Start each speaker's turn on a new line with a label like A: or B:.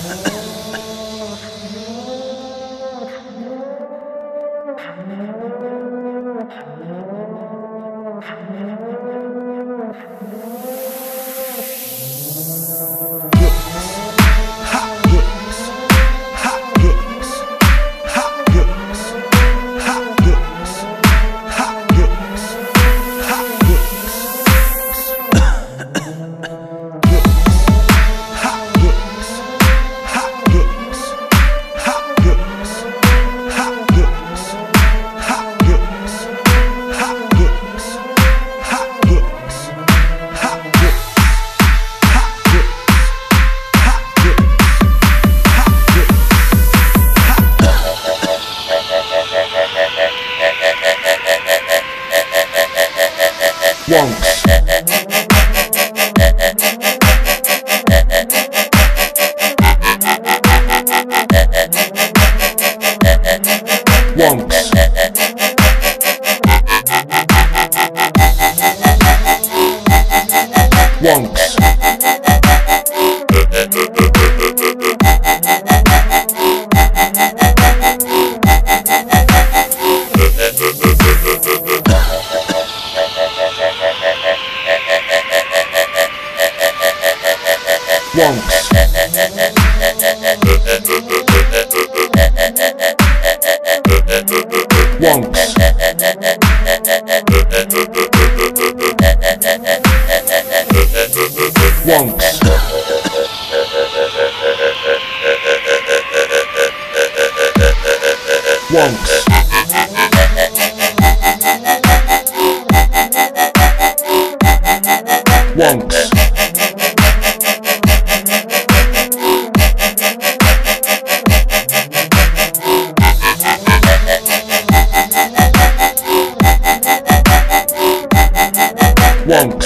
A: Wonks. Wonks. Wonks. Wonks. Wonks. Wonks. Wonks. one.